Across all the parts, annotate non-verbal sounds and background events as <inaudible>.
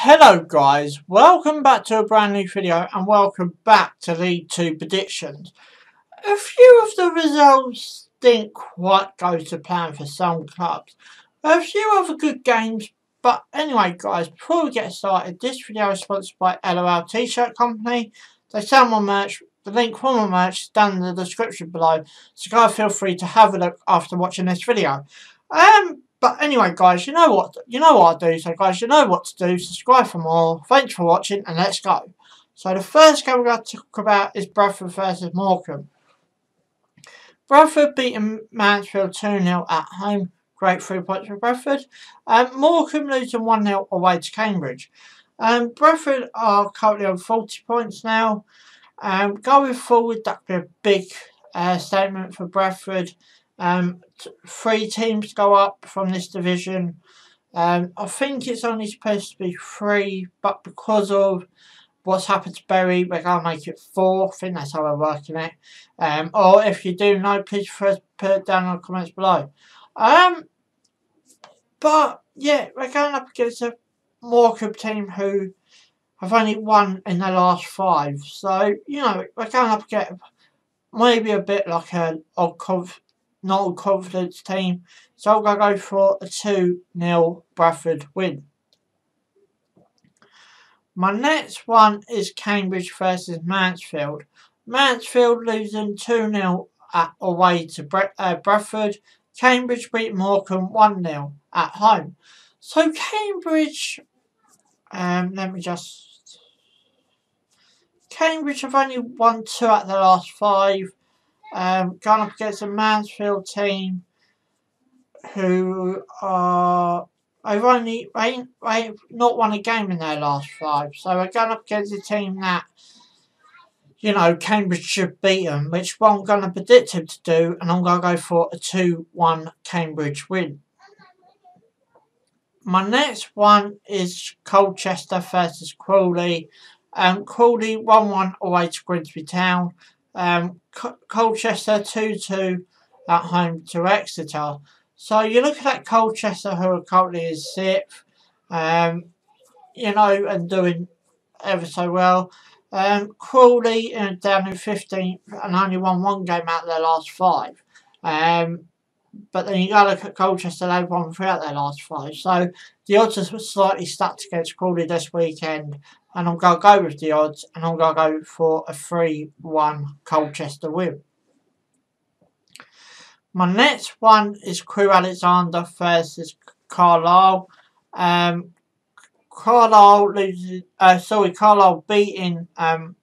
Hello guys, welcome back to a brand new video and welcome back to League 2 predictions. A few of the results didn't quite go to plan for some clubs. A few other good games, but anyway guys, before we get started, this video is sponsored by LOL T-shirt company. They sell my merch, the link for my merch is down in the description below, so guys feel free to have a look after watching this video. Um, but anyway, guys, you know what you know what I do. So, guys, you know what to do. Subscribe for more. Thanks for watching, and let's go. So, the first game we're going to talk about is Bradford versus Morecambe. Bradford beating Mansfield 2-0 at home. Great three points for Bradford. Um, Morecambe losing 1-0 away to Cambridge. Um, Bradford are currently on 40 points now. Um, going forward, that would be a big uh, statement for Bradford. Um, three teams go up from this division. Um, I think it's only supposed to be three, but because of what's happened to Bury, we're going to make it four. I think that's how we're working it. Um, or if you do know, please put it down in the comments below. Um, but yeah, we're going up against a Morecambe team who have only won in the last five. So, you know, we're going up against maybe a bit like an odd conf not a confidence team. So I'm going to go for a 2 0 Bradford win. My next one is Cambridge versus Mansfield. Mansfield losing 2 0 away to Bre uh, Bradford. Cambridge beat Morecambe 1 0 at home. So Cambridge, um, let me just. Cambridge have only won two of the last five um, gone up against a Mansfield team who are they've only they, they've not won a game in their last five, so we're going up against a team that you know Cambridge should beat them, which what I'm going to predict him to do, and I'm going to go for a two-one Cambridge win. My next one is Colchester versus Crawley. Um, Crawley 1-1 away to Grimsby Town. Um, Colchester 2-2 at home to Exeter. So you look at Colchester who are currently in sixth, um, you know, and doing ever so well. Um, Crawley uh, down in 15th and only won one game out of their last five. Um, but then you to look at Colchester, they've won three out of their last five. So the odds are slightly stacked against Crawley this weekend. And I'm going to go with the odds. And I'm going to go for a 3-1 Colchester win. My next one is Crewe Alexandra versus Carlisle. Um, Carlisle loses, uh, sorry, Carlisle beating um,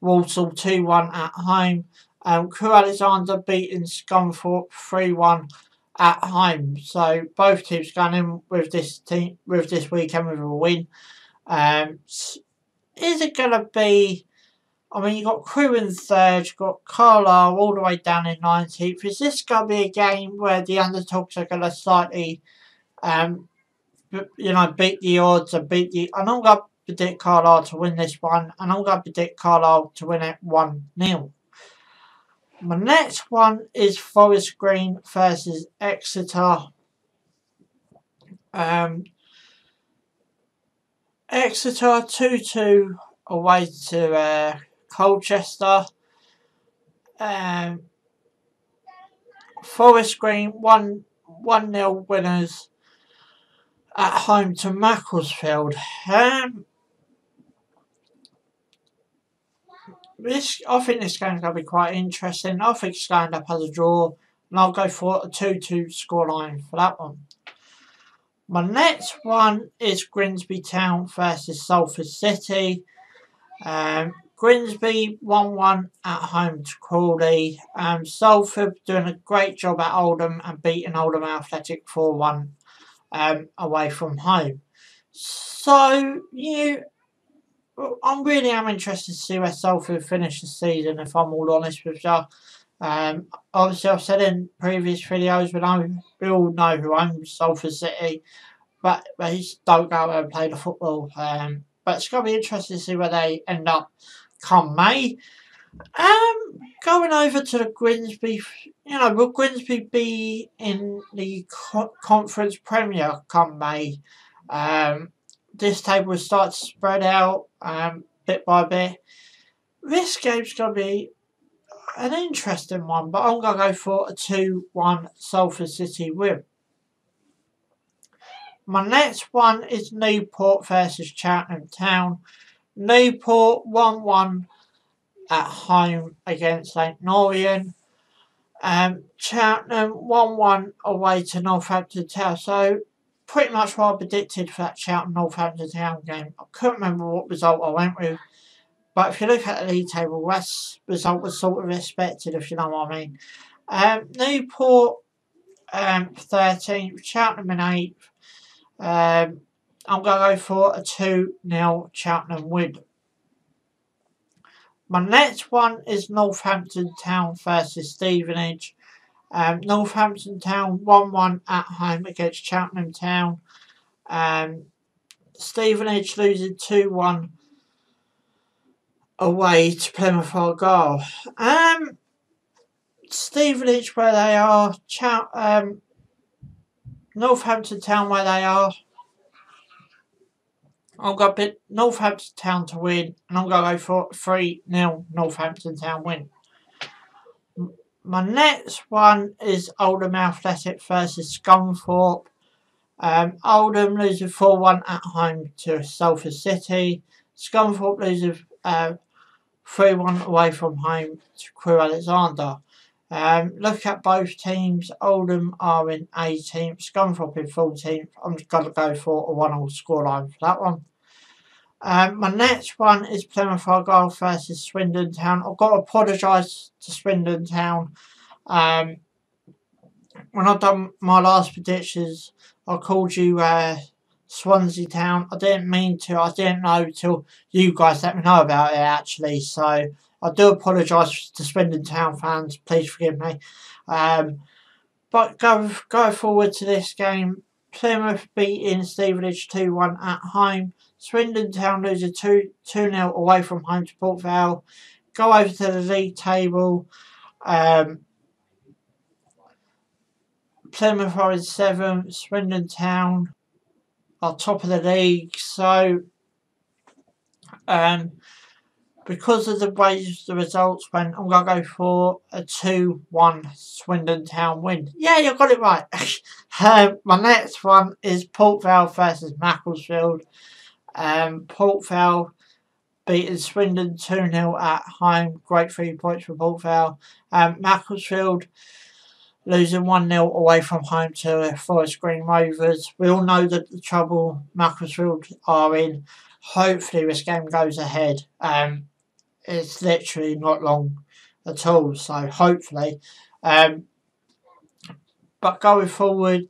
Walsall 2-1 at home. Um, Crewe Alexandra beating Scunthorpe 3-1 at home. So both teams going in with this team with this weekend with a win. Um, is it going to be? I mean, you've got Crewe in third, you've got Carlisle all the way down in 19th. Is this going to be a game where the underdogs are going to slightly, um, you know, beat the odds and beat the. And I'm going to predict Carlisle to win this one, and I'm going to predict Carlisle to win it 1 0. My next one is Forest Green versus Exeter. Um, Exeter 2-2 away to uh, Colchester. Um, Forest Green 1 1 0 winners at home to Macclesfield. Um, this, I think this game's to be quite interesting. I think it's going up as a draw, and I'll go for a 2-2 scoreline for that one. My next one is Grimsby Town versus Salford City. Um, Grimsby 1-1 at home to Crawley. Um, Salford doing a great job at Oldham and beating Oldham Athletic 4-1 um, away from home. So, you I'm really am interested to see where Salford finish the season, if I'm all honest with you. Um, obviously, I've said in previous videos, but I, we all know who owns Salford City, but they don't go and play the football. Um, but it's going to be interesting to see where they end up come May. Um, going over to the Grimsby, you know, will Grimsby be in the co conference premier come May? Um, this table will start to spread out um, bit by bit. This game's going to be an interesting one, but I'm going to go for a 2-1 Salford City win. My next one is Newport versus Cheltenham Town. Newport 1-1 at home against Leyton Orient. Um, Cheltenham 1-1 away to Northampton Town. So pretty much what I predicted for that Cheltenham Northampton Town game. I couldn't remember what result I went with. But if you look at the league table, that result was sort of expected, if you know what I mean. Um, Newport um, 13th, Cheltenham in 8th. Um, I'm going to go for a 2 0 Cheltenham win. My next one is Northampton Town versus Stevenage. Um, Northampton Town 1 1 at home against Cheltenham Town. Um, Stevenage losing 2 1 away to Plymouth Argyle. Um, Stevenage where they are, um, Northampton Town where they are. I've got bit Northampton Town to win, and I'm going to go for 3 0 Northampton Town win. My next one is Oldham Athletic versus Scunthorpe. Um, Oldham losing 4 1 at home to Salford City. Scunthorpe losing uh, 3 1 away from home to Crewe Alexander. Um, look at both teams. Oldham are in 18th, Scunthorpe in 14th. I'm just going to go for a 1 0 scoreline for that one. Um, my next one is Plymouth Argyle versus Swindon Town. I've got to apologise to Swindon Town. Um, when I've done my last predictions, I called you uh, Swansea Town. I didn't mean to. I didn't know till you guys let me know about it actually. So I do apologise to Swindon Town fans. Please forgive me. Um, but go go forward to this game. Plymouth beating Stevenage 2-1 at home. Swindon Town lose a 2 2 0 away from home to Port Vale. Go over to the league table. Um, Plymouth are in seventh. Swindon Town are top of the league. So, um, because of the way the results went, I'm going to go for a 2 1 Swindon Town win. Yeah, you got it right. <laughs> um, my next one is Port Vale versus Macclesfield. Um, Port Vale beating Swindon 2 0 at home. Great three points for Port Vale. Um, Macclesfield losing 1 0 away from home to Forest Green Rovers. We all know that the trouble Macclesfield are in. Hopefully, this game goes ahead. Um, it's literally not long at all, so hopefully. Um, but going forward,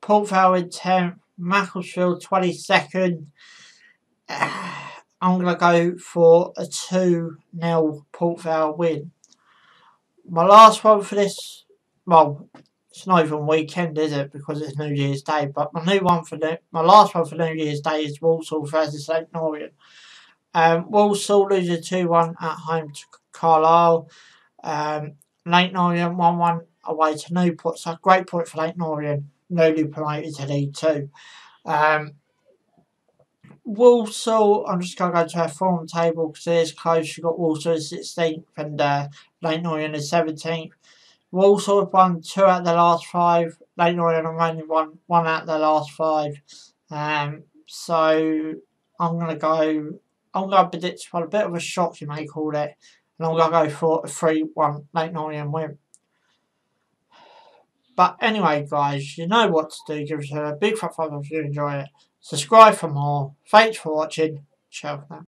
Port Vale in 10th, Macclesfield 22nd. <sighs> I'm going to go for a 2 0 Port Vale win. My last one for this, well, it's not even weekend, is it? Because it's New Year's Day. But my new one for the, my last one for New Year's Day is Walsall versus Leyton Orient. Um, Walsall losing 2 1 at home to Carlisle. Um, Leyton Orient 1 1 away to Newport. So great point for Leyton Orient, newly promoted to League Two. Um, Walsall, I'm just going to go to our form table because it is close. You've got Walsall 16th and uh, Leyton Orient as 17th. Walsall have won two out of the last five. Leyton Orient have only won one out of the last five. Um, so I'm to go, I'm to predict for a bit of a shock, you may call it. And I'm to go for a 3-1 Leyton Orient win. But anyway, guys, you know what to do. Give us a big fat thumbs up if you enjoy it. Subscribe for more. Thanks for watching. Ciao for now.